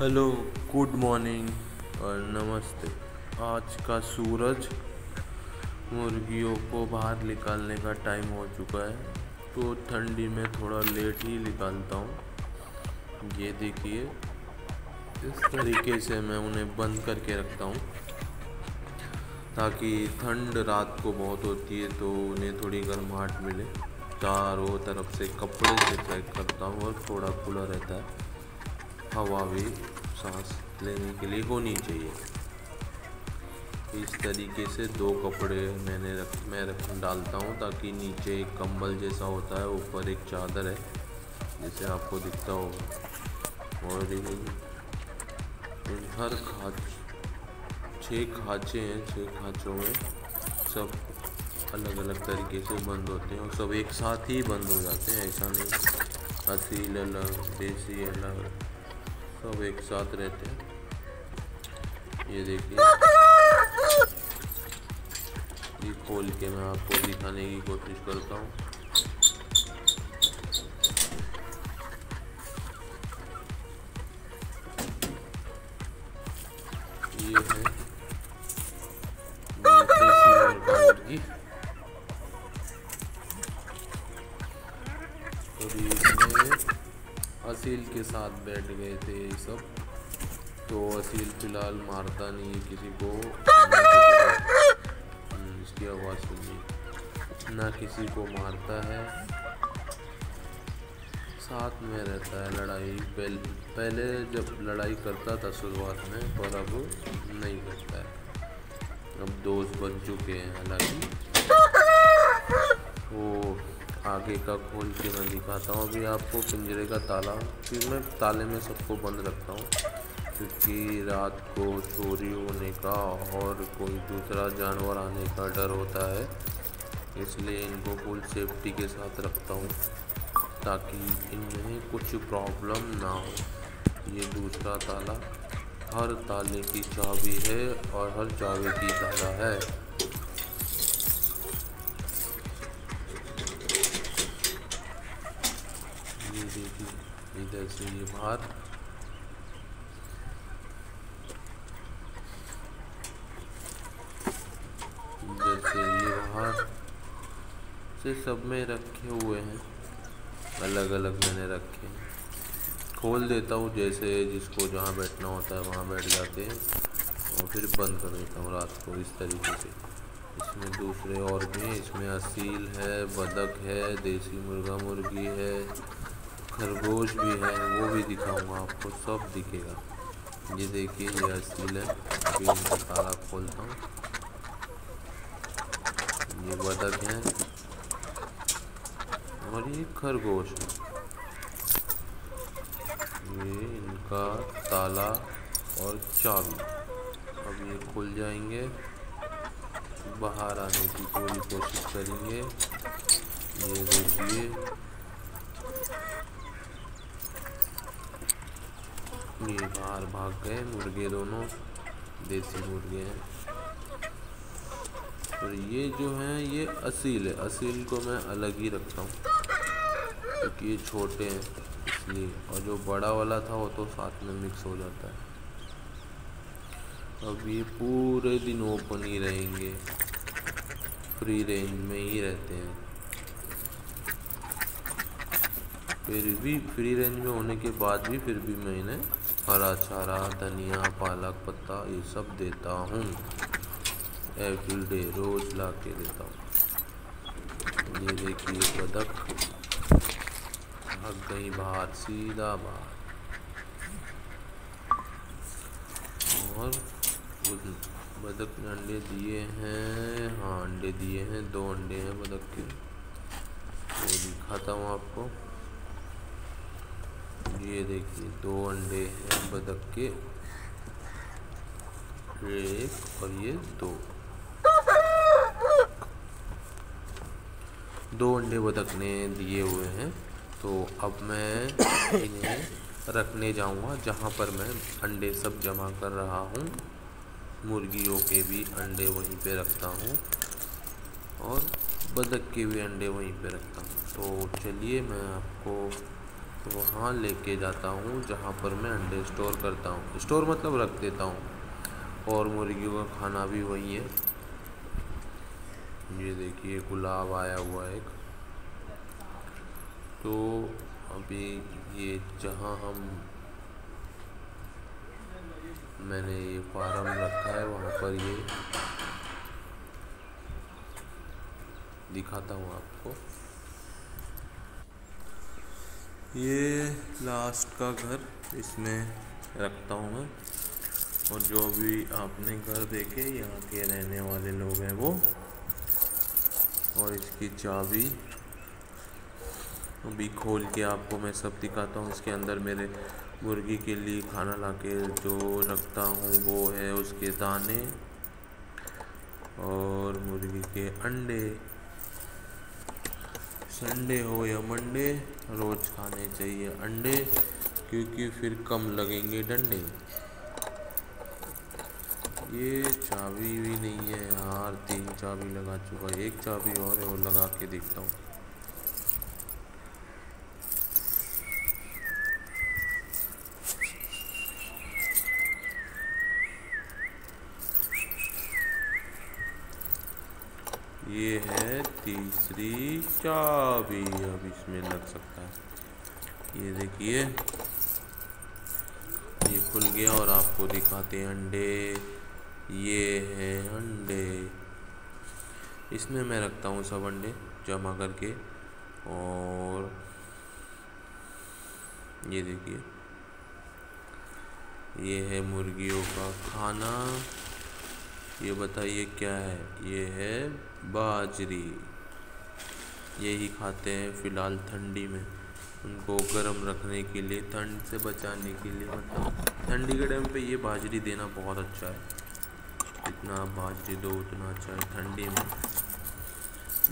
Hello good morning और नमस्ते। आज का सूरज मुर्गियों को बाहर निकालने का टाइम हो चुका है तो ठंडी में थोड़ा लेट ही निकालता हूँ। ये देखिए, इस तरीके से मैं उन्हें बंद करके रखता हूँ, ताकि ठंड रात को बहुत होती है तो उन्हें थोड़ी गर्माहट मिले। चारों तरफ़ से कपड़े से पैक करता हूँ और थोड़ा खुला रहता है। हवा भी सांस लेने के लिए होनी चाहिए। इस तरीके से दो कपड़े मैंने रख, मैं रख, डालता हूँ ताकि नीचे एक कंबल जैसा होता है, ऊपर एक चादर है, जैसे आपको दिखता हो। और इन हर खाच छः खाँचे हैं छः खाँचों में सब अलग अलग तरीके से बंद होते हैं और सब एक साथ ही बंद हो जाते हैं, ऐसा नहीं। असील अलग, देसी अलग। सब एक साथ रहते हैं। ये देखिए। ये खोल के मैं आपको दिखाने की कोशिश करता हूँ। ये है। और असील के साथ बैठ गए थे ये सब। तो असील फ़िलहाल मारता नहीं है किसी को। हम्म, इसकी आवाज़ सुनिए। ना किसी को मारता है। साथ में रहता है लड़ाई। पहले जब लड़ाई करता था शुरुआत में पर अब नहीं करता है। अब दोस्त बन चुके हैं हालाँकि। वो आगे का खोल के मैं दिखाता हूँ। अभी आपको पिंजरे का ताला, फिर मैं ताले में सबको बंद रखता हूँ, क्योंकि रात को चोरी होने का और कोई दूसरा जानवर आने का डर होता है, इसलिए इनको फुल सेफ्टी के साथ रखता हूँ, ताकि इनमें कुछ प्रॉब्लम ना हो। ये दूसरा ताला, हर ताले की चाबी है और हर चाबी की ताला है। देखिए इधर से ये बाहर। इधर से ये बाहर। से सब में रखे हुए हैं। अलग अलग मैंने रखे हैं। खोल देता हूँ जैसे जिसको जहाँ बैठना होता है वहाँ बैठ जाते हैं। और फिर बंद कर देता हूँ रात को इस तरीके से। इसमें दूसरे और भी हैं। इसमें असील है, बदक है, देसी मुर्गा मुर्गी है। खरगोश भी है, वो भी दिखाऊँगा आपको, सब दिखेगा। ये देखिए ये असील है अभी ताला खोलता हूँ। ये बदक है, और ये खरगोश है। ये इनका ताला और चाबी। अब ये खुल जाएँगे, बाहर आने की पूरी कोशिश करेंगे। ये देखिए ये बाहर भाग गए मुर्गे दोनों। देसी मुर्गे हैं। और ये जो हैं, ये असील है। असील को मैं अलग ही रखता हूँ, क्योंकि ये छोटे हैं, इसलिए। और जो बड़ा वाला था, वो तो साथ में मिक्स हो जाता है। अब ये पूरे दिन ओपन ही रहेंगे। फ्री रेंज में ही रहते हैं। फिर भी फ्री रेंज में होने के बाद भी, फिर भी मैं इन्हें हरा चारा धनिया, पालक पत्ता, ये सब देता हूँ। एवरी डे, रोज़ ला के देता हूँ। ये देखिए बदक। भाग गई बाहर, सीधा बाहर। और बदक ने अंडे दिए हैं। हाँ अंडे दिए हैं, दो अंडे हैं बदक के। वो दिखाता हूँ आपको। ये देखिए, दो अंडे हैं बदक के। एक और ये दो। दो अंडे बदक ने दिए हुए हैं। तो अब मैं इन्हें रखने जाऊँगा, जहाँ पर मैं अंडे सब जमा कर रहा हूँ। मुर्गियों के भी अंडे वहीं पे रखता हूँ और बदक के भी अंडे वहीं पे रखता हूँ। तो चलिए मैं आपको वहाँ लेके जाता हूँ, जहाँ पर मैं अंडे स्टोर करता हूँ। स्टोर मतलब रख देता हूँ। और मुर्गियों का खाना भी वही है। ये देखिए, गुलाब आया हुआ है एक। तो अभी ये जहाँ हम, मैंने ये फार्म रखा है, वहाँ पर ये दिखाता हूँ आपको। ये लास्ट का घर इसमें रखता हूँ मैं। और जो भी आपने घर देखे, यहाँ के रहने वाले लोग हैं वो। और इसकी चाबी अभी खोल के आपको मैं सब दिखाता हूँ। इसके अंदर मेरे मुर्गी के लिए खाना ला के जो रखता हूँ वो है उसके दाने और मुर्गी के अंडे। संडे हो या मंडे, रोज़ खाने चाहिए अंडे, क्योंकि फिर कम लगेंगे डंडे। ये चाबी भी नहीं है यार, तीन चाबी लगा चुका, एक चाबी और है वो लगा के देखता हूँ। ये है तीसरी चाबी, अब इसमें लग सकता है। ये देखिए, ये खुल गया और आपको दिखाते हैं अंडे। ये है अंडे। इसमें मैं रखता हूँ सब अंडे जमा करके और ये देखिए, ये है मुर्गियों का खाना। ये बताइए क्या है? ये है बाजरी। यही खाते हैं फ़िलहाल ठंडी में। उनको गर्म रखने के लिए, ठंड से बचाने के लिए मतलब ठंडी के टाइम पे ये बाजरी देना बहुत अच्छा है। जितना बाजरी दो, उतना अच्छा है ठंडी में।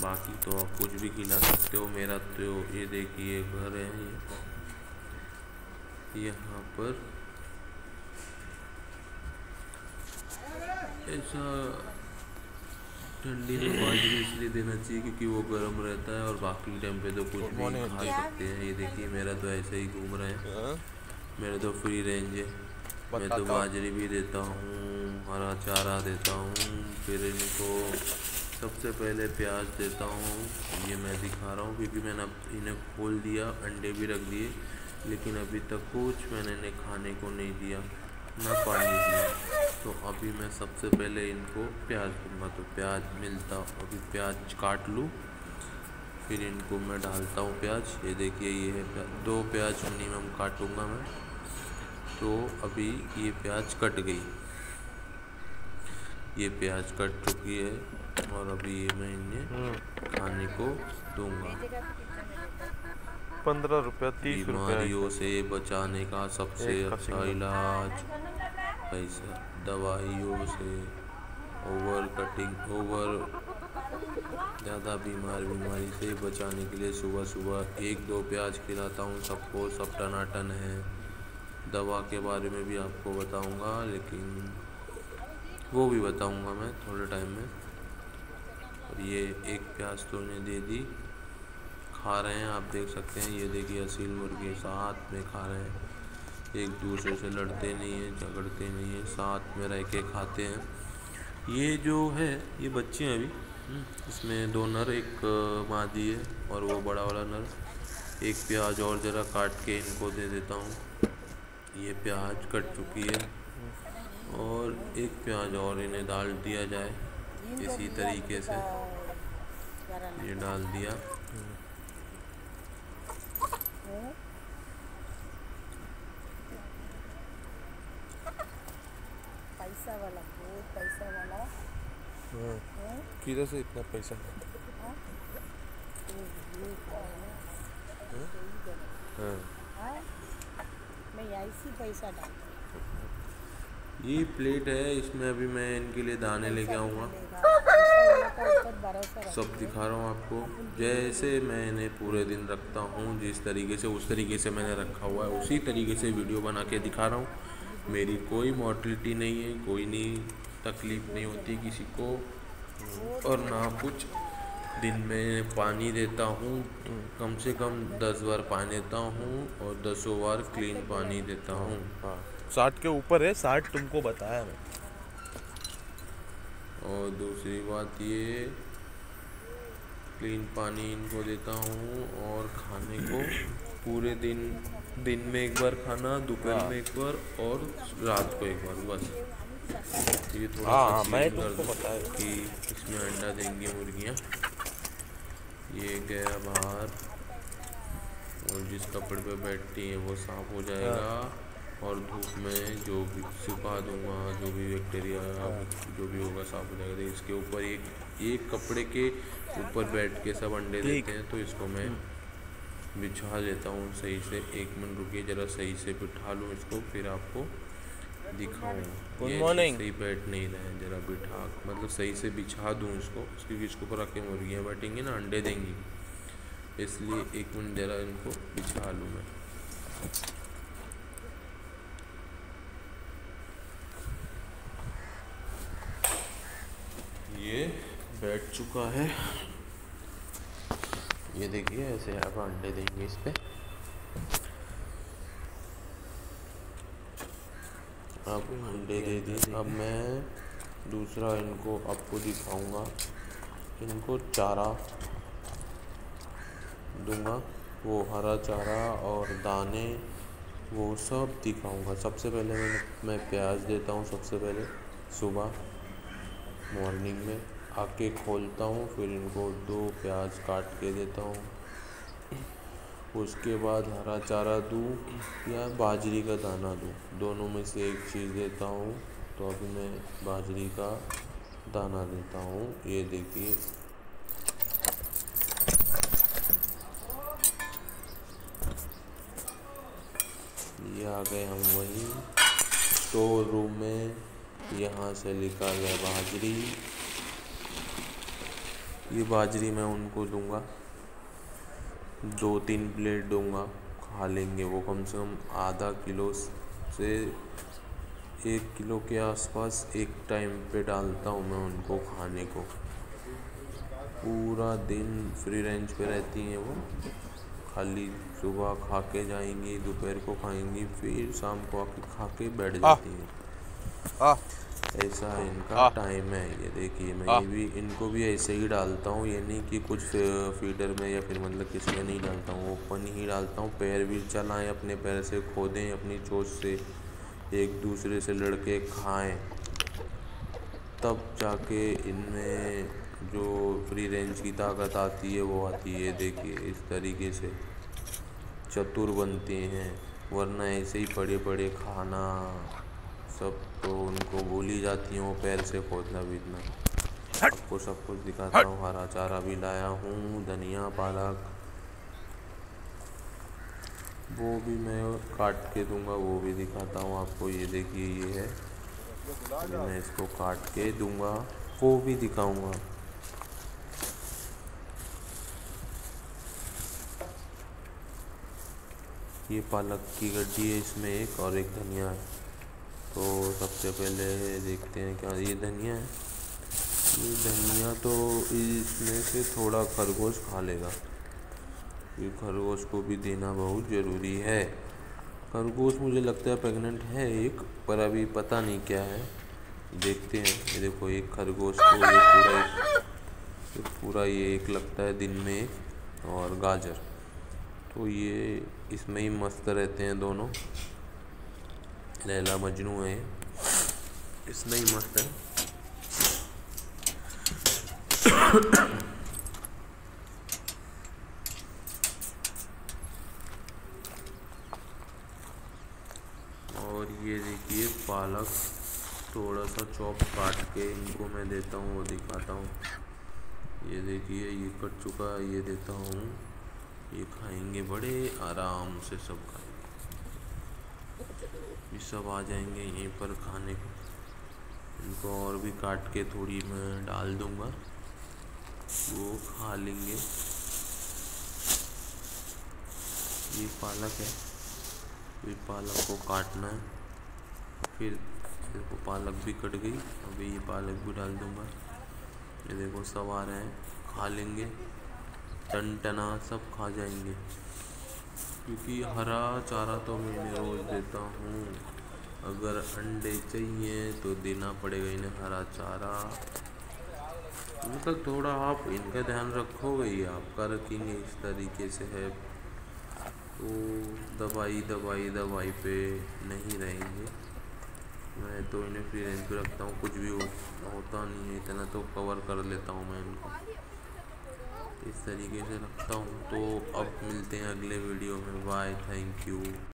बाकी तो आप कुछ भी खिला सकते हो। मेरा तो ये देखिए घर है ये। यहाँ पर ऐसा ठंडी में बाजरी इसलिए देना चाहिए क्योंकि वो गर्म रहता है और बाकी टाइम पे तो कुछ भी खा सकते हैं। ये देखिए मेरा तो ऐसे ही घूम रहे हैं। हाँ। मेरा तो फ्री रेंज है। मैं तो बाजरी भी देता हूँ हरा चारा देता हूँ फिर इनको सबसे पहले प्याज देता हूँ। ये मैं दिखा रहा हूँ क्योंकि मैंने अब इन्हें खोल दिया अंडे भी रख दिए लेकिन अभी तक कुछ मैंने इन्हें खाने को नहीं दिया ना पानी दिया। तो अभी मैं सबसे पहले इनको प्याज दूँगा। तो प्याज मिलता अभी प्याज काट लूँ फिर इनको मैं डालता हूँ प्याज। ये देखिए ये है प्याज दो प्याज मिनिमम काटूँगा मैं। तो अभी ये प्याज कट गई। ये प्याज कट चुकी है और अभी ये मैं इन्हें खाने को दूँगा। पंद्रह रुपया तीस बीमारियों से बचाने का सबसे अच्छा इलाज। पैसा, दवाइयों से ओवर कटिंग, ओवर ज़्यादा बीमार, बीमारी से बचाने के लिए सुबह सुबह एक दो प्याज खिलाता हूँ, सबको सब टनाटन है। दवा के बारे में भी आपको बताऊँगा, लेकिन वो भी बताऊँगा मैं थोड़े टाइम में। और ये एक प्याज तो उन्हें दे दी। खा रहे हैं, आप देख सकते हैं, ये देखिए असील मुर्गे साथ में खा रहे हैं। एक दूसरे से लड़ते नहीं हैं झगड़ते नहीं हैं साथ में रह के खाते हैं। ये जो है ये बच्चे हैं अभी। हम्म, इसमें दो नर एक मादी है और वो बड़ा वाला नर। एक प्याज और ज़रा काट के इनको दे देता हूँ। ये प्याज कट चुकी है और एक प्याज और इन्हें डाल दिया जाए। इसी तरीके से ये डाल दिया पैसा वाला बहुत पैसा वाला हाँ किधर से इतना पैसा? हाँ? हाँ। मैं ऐसी पैसा डाल ये प्लेट है इसमें अभी मैं इनके लिए दाने लेके आऊँगा। सब दिखा रहा हूँ आपको। जैसे मैं इन्हें पूरे दिन रखता हूँ जिस तरीके से उस तरीके से मैंने रखा हुआ है उसी तरीके से वीडियो बना के दिखा रहा हूँ। मेरी कोई मॉडलिटी नहीं है कोई नहीं तकलीफ़ नहीं होती किसी को। और ना कुछ। दिन में पानी देता हूँ कम से कम दस बार पानी देता हूँ और दसों बार क्लीन पानी देता हूँ। हाँ। साठ के ऊपर है साठ तुमको बताया मैं और दूसरी बात ये क्लीन पानी इनको देता हूँ और खाने को पूरे दिन दिन में एक बार खाना दोपहर हाँ। में एक बार और रात को एक बार बस। ये थोड़ा हाँ, हाँ, मैं तुमको बताया। कि इसमें अंडा देंगी मुर्गियाँ। ये गया बाहर। और जिस कपड़े पे बैठती है वो साफ़ हो जाएगा। और धूप में जो भी सुखा दूँगा जो भी बैक्टीरिया जो भी होगा साफ़ हो जाएगा। तो इसके ऊपर एक एक कपड़े के ऊपर बैठ के सब अंडे देते हैं तो इसको मैं बिछा लेता हूँ सही से। एक मिनट रुकिए ज़रा सही से बिठा लूँ इसको फिर आपको दिखाऊँ। ये morning. सही बैठ नहीं रहे हैं जरा बिठा मतलब सही से बिछा दूँ इसको। क्योंकि इसके ऊपर आके मुर्गियाँ बैठेंगी ना अंडे देंगी। इसलिए एक मिनट जरा इनको बिछा लूँ मैं। ये बैठ चुका है। ये देखिए ऐसे आप अंडे देंगे इस पे। अब अंडे दे दिए अब मैं दूसरा इनको आपको दिखाऊँगा। इनको चारा दूँगा, वो हरा चारा और दाने, वो सब दिखाऊँगा। सबसे पहले मैं मैं प्याज देता हूँ सबसे पहले, सुबह मॉर्निंग में। आके खोलता हूँ, फिर इनको दो प्याज काट के देता हूँ। उसके बाद हरा चारा दूँ या बाजरी का दाना दूँ? दोनों में से एक चीज़ देता हूँ तो अभी मैं बाजरी का दाना देता हूँ। ये देखिए। ये आ गए हम वही। स्टोर रूम में यहाँ से लिखा गया बाजरी। ये बाजरी मैं उनको दूँगा। दो तीन प्लेट दूँगा। खा लेंगे वो कम से कम आधा किलो से एक किलो के आसपास एक टाइम पे डालता हूँ मैं उनको खाने को। पूरा दिन फ्री रेंज पे रहती हैं वो। खाली सुबह खा के जाएँगी दोपहर को खाएँगी फिर शाम को आके खा के बैठ जाती हैं। हाँ ऐसा इनका हाँ। टाइम है ये देखिए मैं हाँ। ये भी इनको भी ऐसे ही डालता हूँ ये नहीं कि कुछ फीडर में या फिर मतलब किसी में नहीं डालता हूँ ओपन ही डालता हूँ पैर भी चलाएँ अपने पैर से खोदें अपनी चोट से एक दूसरे से लड़के खाएँ तब जाके इनमें जो फ्री रेंज की ताकत आती है वो आती है देखिए इस तरीके से चतुर बनते हैं वरना ऐसे ही पड़े पड़े खाना सब तो उनको ही जाती हैं पैर से खोदना बीतना। आपको सब कुछ दिखाता हूँ हरा चारा भी लाया हूँ धनिया पालक। वो भी मैं काट के दूँगा वो भी दिखाता हूँ आपको। ये देखिए ये है। मैं इसको काट के दूँगा वो भी दिखाऊँगा। ये पालक की गड्डी है इसमें एक और एक धनिया है। तो सबसे पहले देखते हैं क्या ये धनिया है। ये धनिया तो इसमें से थोड़ा खरगोश खा लेगा। ये खरगोश को भी देना बहुत ज़रूरी है। खरगोश मुझे लगता है प्रेग्नेंट है एक, पर अभी पता नहीं क्या है। देखते हैं। ये देखो, एक खरगोश को ये पूरा ये पूरा ये एक लगता है दिन में एक, और गाजर। तो ये इसमें ही मस्त रहते हैं दोनों। लैला मजनू है। इसमें ही मस्त है। और ये देखिए पालक थोड़ा सा चॉप काट के इनको मैं देता हूँ, वो दिखाता हूँ। ये देखिए, ये कट चुका है, ये देता हूँ। ये खाएँगे बड़े आराम से सब खाएँगे। ये सब आ जाएँगे यहीं पर खाने को। इनको और भी काट के थोड़ी मैं डाल दूँगा। वो खा लेंगे। ये पालक है। फिर पालक को काटना है। फिर देखो, पालक भी कट गई। अभी ये पालक भी डाल दूँगा। ये देखो, सब आ रहे हैं। खा लेंगे। टन टना सब खा जाएँगे। क्योंकि हरा चारा तो मैं रोज़ देता हूँ। अगर अंडे चाहिए तो देना पड़ेगा इन्हें हरा चारा। मतलब थोड़ा आप इनका ध्यान रखोगे ही आपका रखेंगे इस तरीके से है। तो दवाई दवाई दवाई पे नहीं रहेंगे। मैं तो इन्हें फ्री रेंज रखता हूँ कुछ भी हो, होता नहीं है इतना तो कवर कर लेता हूँ मैं इनको। इस तरीके से रखता हूँ। तो अब मिलते हैं अगले वीडियो में। Bye thank you